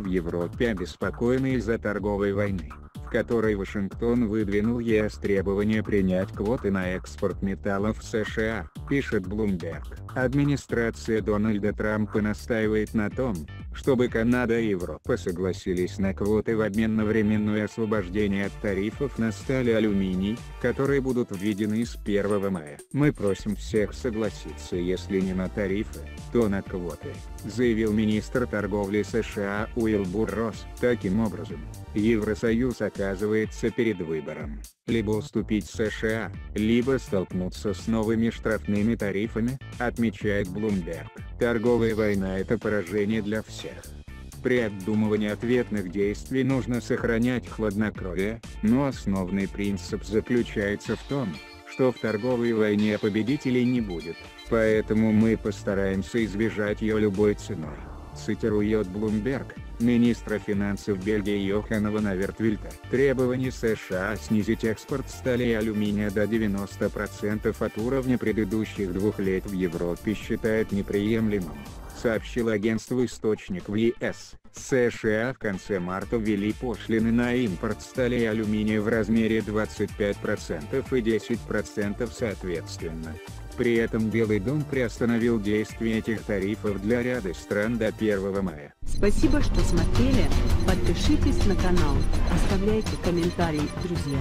в Европе обеспокоены из-за торговой войны, в которой Вашингтон выдвинул ЕС требование принять квоты на экспорт металлов в США, пишет Bloomberg. Администрация Дональда Трампа настаивает на том, чтобы Канада и Европа согласились на квоты в обмен на временное освобождение от тарифов на сталь и алюминий, которые будут введены с 1 мая. Мы просим всех согласиться если не на тарифы, то на квоты, заявил министр торговли США Уилбур Росс. Таким образом, Евросоюз оказывается перед выбором, либо уступить США, либо столкнуться с новыми штрафными тарифами, отмечает Bloomberg. Торговая война – это поражение для всех. При обдумывании ответных действий нужно сохранять хладнокровие, но основной принцип заключается в том, что в торговой войне победителей не будет, поэтому мы постараемся избежать ее любой ценой. Цитирует Bloomberg, министра финансов Бельгии Йохана Ван Авертвильта. Требование США снизить экспорт стали и алюминия до 90% от уровня предыдущих двух лет в Европе считает неприемлемым, сообщил агентство источник в ЕС. США в конце марта ввели пошлины на импорт стали и алюминия в размере 25% и 10% соответственно. При этом Белый дом приостановил действие этих тарифов для ряда стран до 1 мая. Спасибо, что смотрели. Подпишитесь на канал, оставляйте комментарии, друзья.